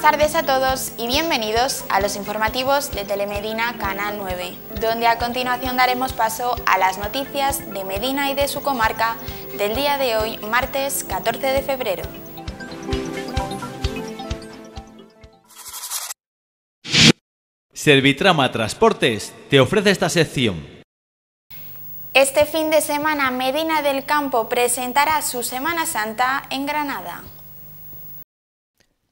Buenas tardes a todos y bienvenidos a los informativos de Telemedina Canal 9, donde a continuación daremos paso a las noticias de Medina y de su comarca del día de hoy, martes 14 de febrero. Servitrama Transportes te ofrece esta sección. Este fin de semana Medina del Campo presentará su Semana Santa en Granada.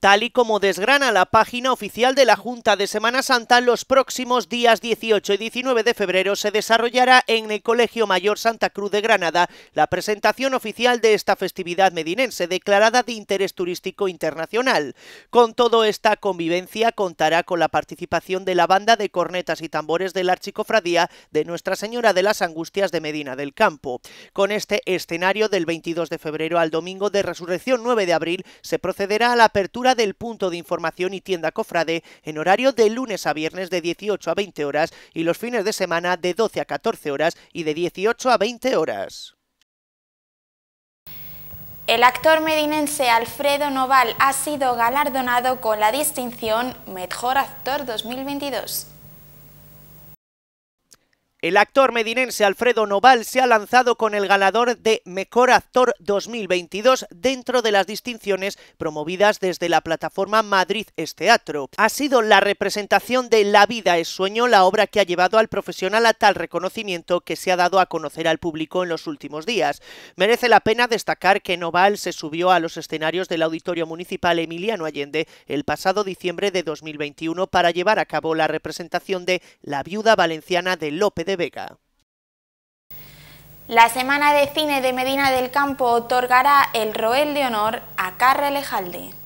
Tal y como desgrana la página oficial de la Junta de Semana Santa, los próximos días 18 y 19 de febrero se desarrollará en el Colegio Mayor Santa Cruz de Granada la presentación oficial de esta festividad medinense declarada de interés turístico internacional. Con todo, esta convivencia contará con la participación de la banda de cornetas y tambores de la Archicofradía de Nuestra Señora de las Angustias de Medina del Campo. Con este escenario del 22 de febrero al domingo de Resurrección 9 de abril se procederá a la apertura del punto de información y tienda cofrade en horario de lunes a viernes de 18 a 20 horas y los fines de semana de 12 a 14 horas y de 18 a 20 horas. El actor medinense Alfredo Noval ha sido galardonado con la distinción Mejor Actor 2022. El actor medinense Alfredo Noval se ha lanzado con el ganador de Mejor Actor 2022 dentro de las distinciones promovidas desde la plataforma Madrid es Teatro. Ha sido la representación de La vida es sueño la obra que ha llevado al profesional a tal reconocimiento que se ha dado a conocer al público en los últimos días. Merece la pena destacar que Noval se subió a los escenarios del Auditorio Municipal Emiliano Allende el pasado diciembre de 2021 para llevar a cabo la representación de La viuda valenciana de Lope de. La Semana de Cine de Medina del Campo otorgará el Roel de Honor a Carre Lejalde.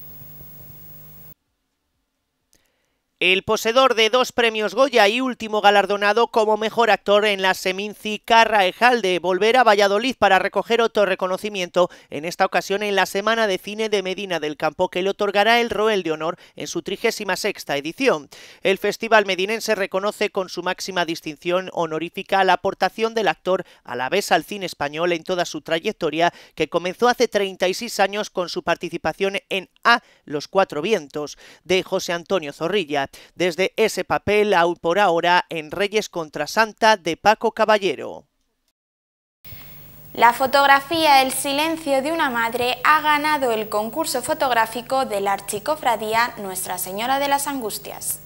El poseedor de dos premios Goya y último galardonado como mejor actor en la Seminci Carra Ejalde volverá a Valladolid para recoger otro reconocimiento, en esta ocasión en la Semana de Cine de Medina del Campo, que le otorgará el Roel de Honor en su 36 edición. El Festival Medinense reconoce con su máxima distinción honorífica la aportación del actor a la vez al cine español en toda su trayectoria, que comenzó hace 36 años con su participación en A, Los Cuatro Vientos, de José Antonio Zorrilla desde ese papel por ahora en Reyes contra Santa de Paco Caballero. La fotografía El silencio de una madre ha ganado el concurso fotográfico de la Archicofradía Nuestra Señora de las Angustias.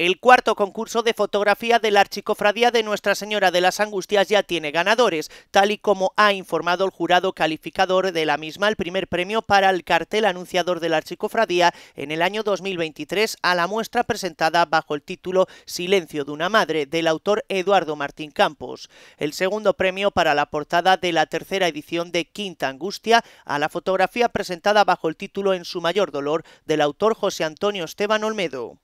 El cuarto concurso de fotografía de la Archicofradía de Nuestra Señora de las Angustias ya tiene ganadores, tal y como ha informado el jurado calificador de la misma el primer premio para el cartel anunciador de la Archicofradía en el año 2023 a la muestra presentada bajo el título Silencio de una madre del autor Eduardo Martín Campos. El segundo premio para la portada de la tercera edición de Quinta Angustia a la fotografía presentada bajo el título En su mayor dolor del autor José Antonio Esteban Olmedo.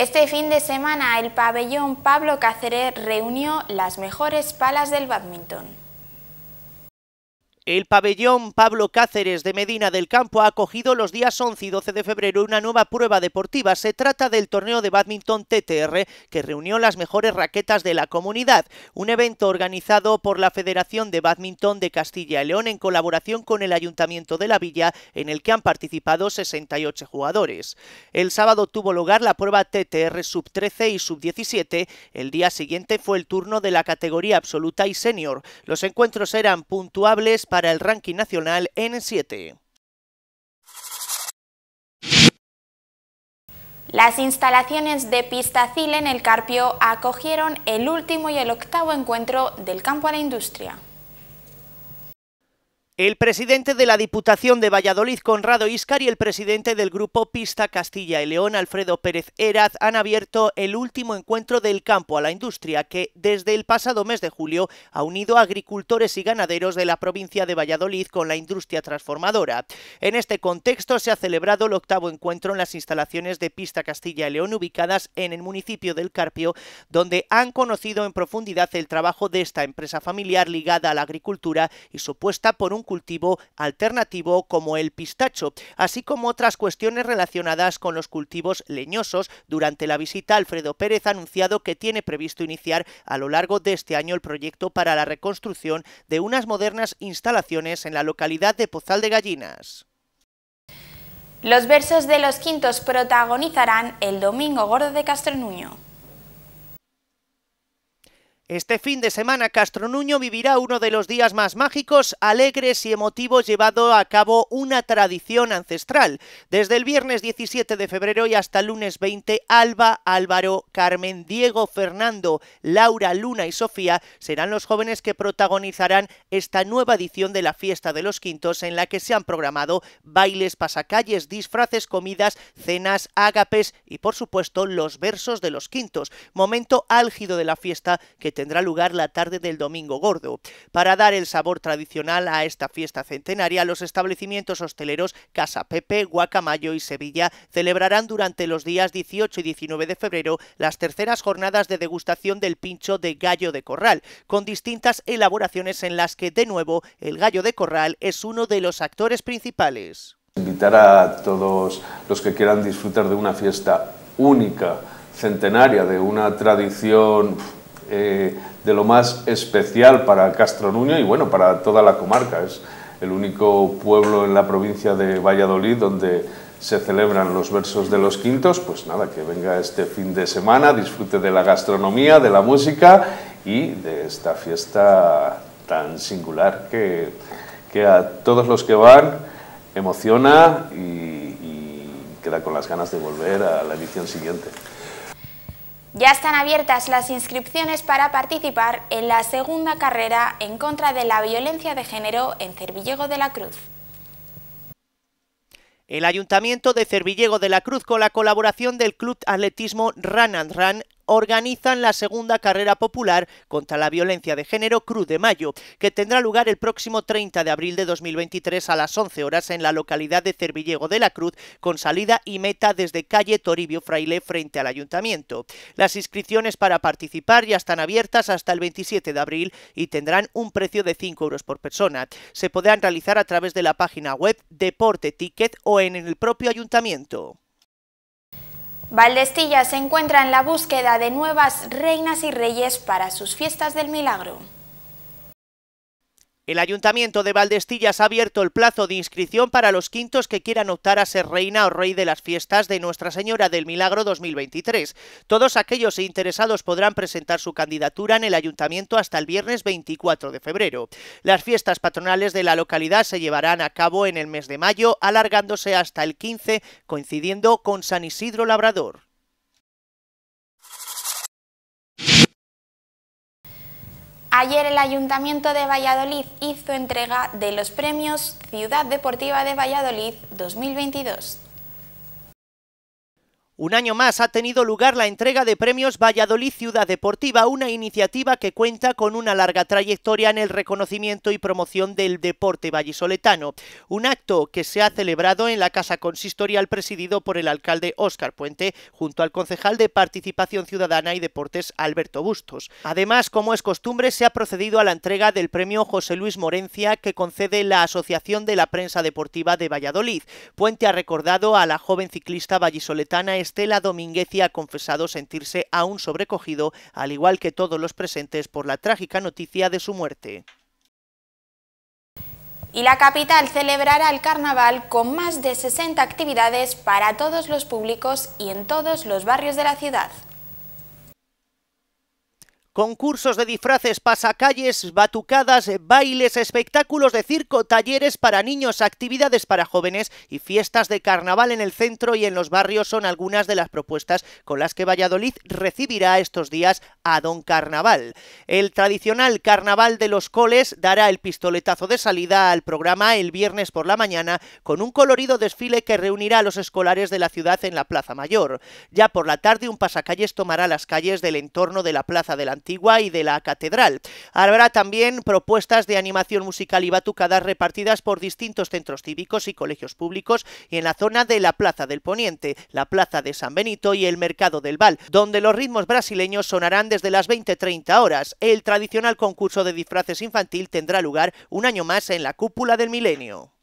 Este fin de semana el pabellón Pablo Cáceres reunió las mejores palas del badminton. El pabellón Pablo Cáceres de Medina del Campo ha acogido los días 11 y 12 de febrero una nueva prueba deportiva. Se trata del torneo de badminton TTR que reunió las mejores raquetas de la comunidad, un evento organizado por la Federación de Badminton de Castilla y León en colaboración con el Ayuntamiento de la Villa en el que han participado 68 jugadores. El sábado tuvo lugar la prueba TTR sub 13 y sub 17. El día siguiente fue el turno de la categoría absoluta y senior. Los encuentros eran puntuables para el ranking nacional N7. Las instalaciones de Pistacil en el Carpio acogieron el último y el octavo encuentro del campo a la industria. El presidente de la Diputación de Valladolid, Conrado Iscar, y el presidente del Grupo Pista Castilla y León, Alfredo Pérez Eraz, han abierto el último encuentro del campo a la industria que desde el pasado mes de julio ha unido a agricultores y ganaderos de la provincia de Valladolid con la industria transformadora. En este contexto se ha celebrado el octavo encuentro en las instalaciones de Pista Castilla y León ubicadas en el municipio del Carpio, donde han conocido en profundidad el trabajo de esta empresa familiar ligada a la agricultura y supuesta por un cultivo alternativo como el pistacho, así como otras cuestiones relacionadas con los cultivos leñosos. Durante la visita, Alfredo Pérez ha anunciado que tiene previsto iniciar a lo largo de este año el proyecto para la reconstrucción de unas modernas instalaciones en la localidad de Pozal de Gallinas. Los versos de los quintos protagonizarán el Domingo Gordo de Castronuño. Este fin de semana Castro Nuño vivirá uno de los días más mágicos, alegres y emotivos llevado a cabo una tradición ancestral. Desde el viernes 17 de febrero y hasta el lunes 20, Alba, Álvaro, Carmen, Diego, Fernando, Laura, Luna y Sofía serán los jóvenes que protagonizarán esta nueva edición de la Fiesta de los Quintos en la que se han programado bailes, pasacalles, disfraces, comidas, cenas, ágapes y por supuesto los versos de los quintos, momento álgido de la fiesta que tendrá lugar la tarde del Domingo Gordo. Para dar el sabor tradicional a esta fiesta centenaria, los establecimientos hosteleros Casa Pepe, Guacamayo y Sevilla celebrarán durante los días 18 y 19 de febrero las terceras jornadas de degustación del pincho de gallo de corral, con distintas elaboraciones en las que, de nuevo, el gallo de corral es uno de los actores principales. Invitar a todos los que quieran disfrutar de una fiesta única, centenaria, de una tradición eh, de lo más especial para Castro Nuño y bueno, para toda la comarca. Es el único pueblo en la provincia de Valladolid donde se celebran los versos de los quintos, pues nada, que venga este fin de semana, disfrute de la gastronomía, de la música y de esta fiesta tan singular que, que a todos los que van emociona y, y queda con las ganas de volver a la edición siguiente. Ya están abiertas las inscripciones para participar en la segunda carrera en contra de la violencia de género en Cervillego de la Cruz. El Ayuntamiento de Cervillego de la Cruz, con la colaboración del Club Atletismo Run and Run, organizan la segunda carrera popular contra la violencia de género Cruz de Mayo, que tendrá lugar el próximo 30 de abril de 2023 a las 11 horas en la localidad de Cervillego de la Cruz, con salida y meta desde calle Toribio Fraile frente al ayuntamiento. Las inscripciones para participar ya están abiertas hasta el 27 de abril y tendrán un precio de 5 euros por persona. Se podrán realizar a través de la página web Deporte Ticket o en el propio ayuntamiento. Valdestilla se encuentra en la búsqueda de nuevas reinas y reyes para sus fiestas del milagro. El Ayuntamiento de Valdestillas ha abierto el plazo de inscripción para los quintos que quieran optar a ser reina o rey de las fiestas de Nuestra Señora del Milagro 2023. Todos aquellos interesados podrán presentar su candidatura en el Ayuntamiento hasta el viernes 24 de febrero. Las fiestas patronales de la localidad se llevarán a cabo en el mes de mayo, alargándose hasta el 15, coincidiendo con San Isidro Labrador. Ayer el Ayuntamiento de Valladolid hizo entrega de los premios Ciudad Deportiva de Valladolid 2022. Un año más ha tenido lugar la entrega de premios Valladolid Ciudad Deportiva, una iniciativa que cuenta con una larga trayectoria en el reconocimiento y promoción del deporte vallisoletano. Un acto que se ha celebrado en la Casa Consistorial presidido por el alcalde Óscar Puente junto al concejal de Participación Ciudadana y Deportes Alberto Bustos. Además, como es costumbre, se ha procedido a la entrega del premio José Luis Morencia que concede la Asociación de la Prensa Deportiva de Valladolid. Puente ha recordado a la joven ciclista vallisoletana Estela Domínguez y ha confesado sentirse aún sobrecogido, al igual que todos los presentes, por la trágica noticia de su muerte. Y la capital celebrará el carnaval con más de 60 actividades para todos los públicos y en todos los barrios de la ciudad. Concursos de disfraces, pasacalles, batucadas, bailes, espectáculos de circo, talleres para niños, actividades para jóvenes y fiestas de carnaval en el centro y en los barrios son algunas de las propuestas con las que Valladolid recibirá estos días a Don Carnaval. El tradicional Carnaval de los Coles dará el pistoletazo de salida al programa el viernes por la mañana con un colorido desfile que reunirá a los escolares de la ciudad en la Plaza Mayor. Ya por la tarde un pasacalles tomará las calles del entorno de la Plaza del Antigua y de la Catedral. Habrá también propuestas de animación musical y batucadas repartidas por distintos centros cívicos y colegios públicos y en la zona de la Plaza del Poniente, la Plaza de San Benito y el Mercado del Val, donde los ritmos brasileños sonarán desde las 20-30 horas. El tradicional concurso de disfraces infantil tendrá lugar un año más en la cúpula del milenio.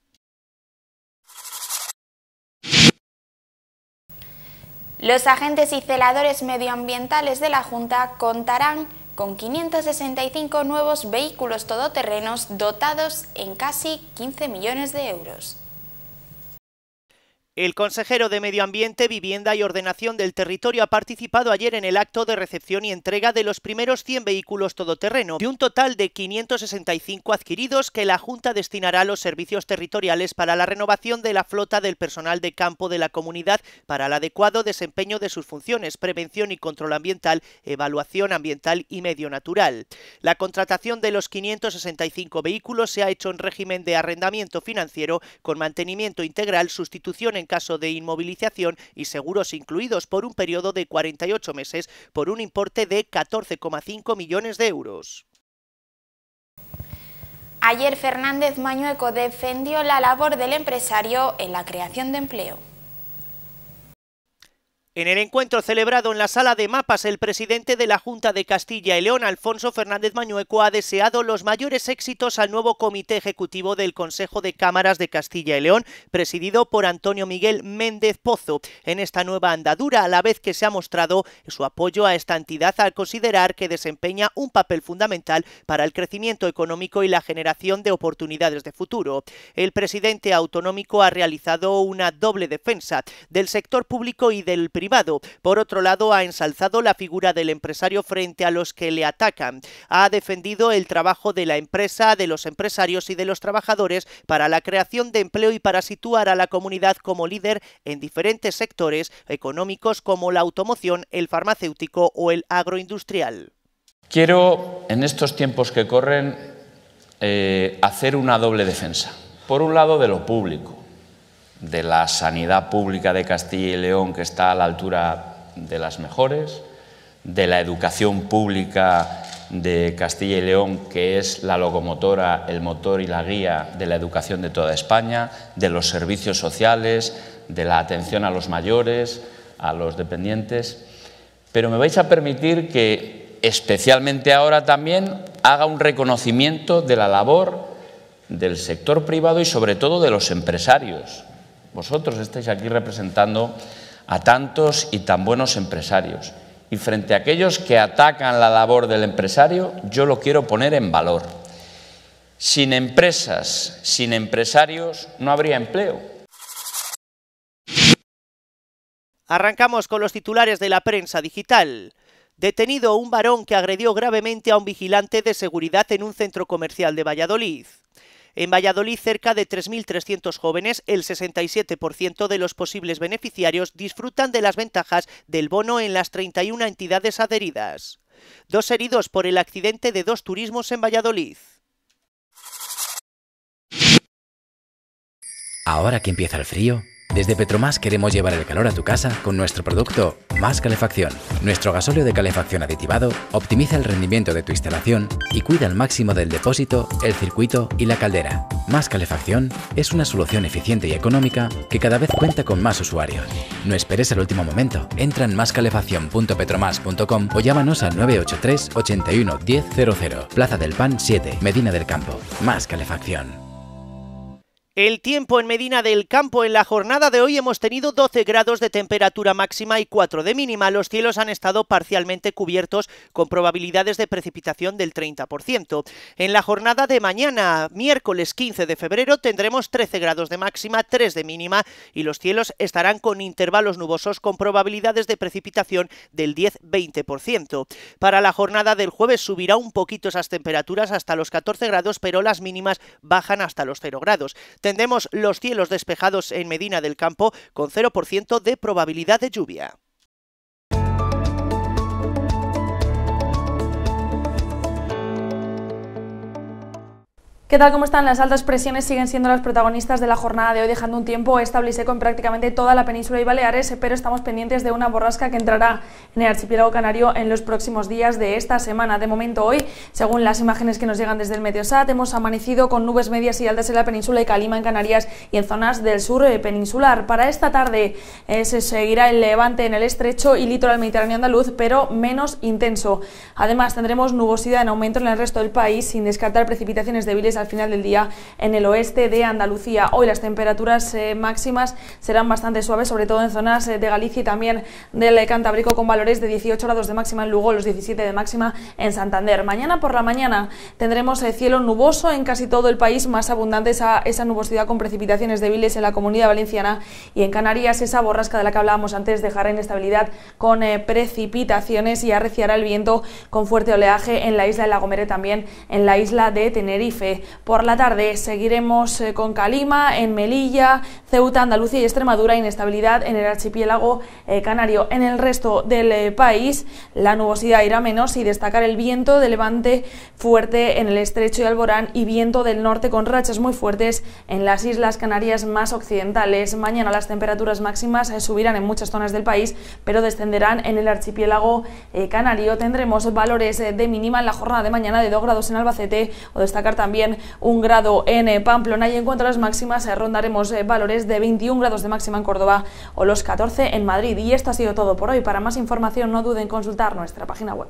Los agentes y celadores medioambientales de la Junta contarán con 565 nuevos vehículos todoterrenos dotados en casi 15 millones de euros. El consejero de Medio Ambiente, Vivienda y Ordenación del Territorio ha participado ayer en el acto de recepción y entrega de los primeros 100 vehículos todoterreno, de un total de 565 adquiridos que la Junta destinará a los servicios territoriales para la renovación de la flota del personal de campo de la comunidad para el adecuado desempeño de sus funciones, prevención y control ambiental, evaluación ambiental y medio natural. La contratación de los 565 vehículos se ha hecho en régimen de arrendamiento financiero con mantenimiento integral, sustitución en caso de inmovilización y seguros incluidos por un periodo de 48 meses por un importe de 14,5 millones de euros. Ayer Fernández Mañueco defendió la labor del empresario en la creación de empleo. En el encuentro celebrado en la sala de mapas, el presidente de la Junta de Castilla y León, Alfonso Fernández Mañueco, ha deseado los mayores éxitos al nuevo comité ejecutivo del Consejo de Cámaras de Castilla y León, presidido por Antonio Miguel Méndez Pozo, en esta nueva andadura, a la vez que se ha mostrado su apoyo a esta entidad al considerar que desempeña un papel fundamental para el crecimiento económico y la generación de oportunidades de futuro. El presidente autonómico ha realizado una doble defensa del sector público y del privado por otro lado, ha ensalzado la figura del empresario frente a los que le atacan. Ha defendido el trabajo de la empresa, de los empresarios y de los trabajadores para la creación de empleo y para situar a la comunidad como líder en diferentes sectores económicos como la automoción, el farmacéutico o el agroindustrial. Quiero, en estos tiempos que corren, eh, hacer una doble defensa. Por un lado, de lo público, de la sanidad pública de Castilla y León, que está a la altura de las mejores, de la educación pública de Castilla y León, que es la locomotora, el motor y la guía de la educación de toda España, de los servicios sociales, de la atención a los mayores, a los dependientes. Pero me vais a permitir que, especialmente ahora también, haga un reconocimiento de la labor del sector privado y sobre todo de los empresarios, vosotros estáis aquí representando a tantos y tan buenos empresarios. Y frente a aquellos que atacan la labor del empresario, yo lo quiero poner en valor. Sin empresas, sin empresarios, no habría empleo. Arrancamos con los titulares de la prensa digital. Detenido un varón que agredió gravemente a un vigilante de seguridad en un centro comercial de Valladolid. En Valladolid, cerca de 3.300 jóvenes, el 67% de los posibles beneficiarios, disfrutan de las ventajas del bono en las 31 entidades adheridas. Dos heridos por el accidente de dos turismos en Valladolid. Ahora que empieza el frío, desde Petromás queremos llevar el calor a tu casa con nuestro producto Más Calefacción. Nuestro gasóleo de calefacción aditivado optimiza el rendimiento de tu instalación y cuida al máximo del depósito, el circuito y la caldera. Más Calefacción es una solución eficiente y económica que cada vez cuenta con más usuarios. No esperes el último momento. Entra en máscalefacción.petromas.com o llámanos al 983 81 1000. Plaza del Pan 7, Medina del Campo. Más Calefacción. El tiempo en Medina del Campo en la jornada de hoy hemos tenido 12 grados de temperatura máxima y 4 de mínima. Los cielos han estado parcialmente cubiertos con probabilidades de precipitación del 30%. En la jornada de mañana, miércoles 15 de febrero, tendremos 13 grados de máxima, 3 de mínima y los cielos estarán con intervalos nubosos con probabilidades de precipitación del 10-20%. Para la jornada del jueves subirá un poquito esas temperaturas hasta los 14 grados, pero las mínimas bajan hasta los 0 grados. Tendremos los cielos despejados en Medina del Campo con 0% de probabilidad de lluvia. ¿Qué tal? ¿Cómo están? Las altas presiones siguen siendo las protagonistas de la jornada de hoy, dejando un tiempo estable y seco en prácticamente toda la península y Baleares, pero estamos pendientes de una borrasca que entrará en el archipiélago canario en los próximos días de esta semana. De momento hoy, según las imágenes que nos llegan desde el Meteosat, hemos amanecido con nubes medias y altas en la península y calima en Canarias y en zonas del sur eh, peninsular. Para esta tarde eh, se seguirá el levante en el estrecho y litoral mediterráneo andaluz, pero menos intenso. Además, tendremos nubosidad en aumento en el resto del país, sin descartar precipitaciones débiles al final del día en el oeste de Andalucía. Hoy las temperaturas eh, máximas serán bastante suaves, sobre todo en zonas eh, de Galicia y también del Cantábrico, con valores de 18 grados de máxima en Lugo, los 17 de máxima en Santander. Mañana por la mañana tendremos eh, cielo nuboso en casi todo el país, más abundante esa, esa nubosidad con precipitaciones débiles en la comunidad valenciana y en Canarias esa borrasca de la que hablábamos antes dejará inestabilidad con precipitaciones y arreciará el viento con fuerte oleaje en la isla de La Gomera también en la isla de Tenerife. Por la tarde seguiremos eh, con Calima, en Melilla, Ceuta, Andalucía y Extremadura, inestabilidad en el archipiélago eh, canario. En el resto del eh, país la nubosidad irá menos y destacar el viento de levante fuerte en el estrecho de Alborán y viento del norte con rachas muy fuertes en las islas canarias más occidentales. Mañana las temperaturas máximas subirán en muchas zonas del país, pero descenderán en el archipiélago canario. Tendremos valores de mínima en la jornada de mañana de 2 grados en Albacete o destacar también un grado en eh, Pamplona y en cuanto a las máximas eh, rondaremos eh, valores de 21 grados de máxima en Córdoba o los 14 en Madrid. Y esto ha sido todo por hoy. Para más información no duden en consultar nuestra página web.